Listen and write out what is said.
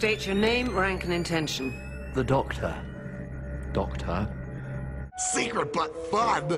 State your name, rank, and intention. The Doctor. Doctor? Secret but fun!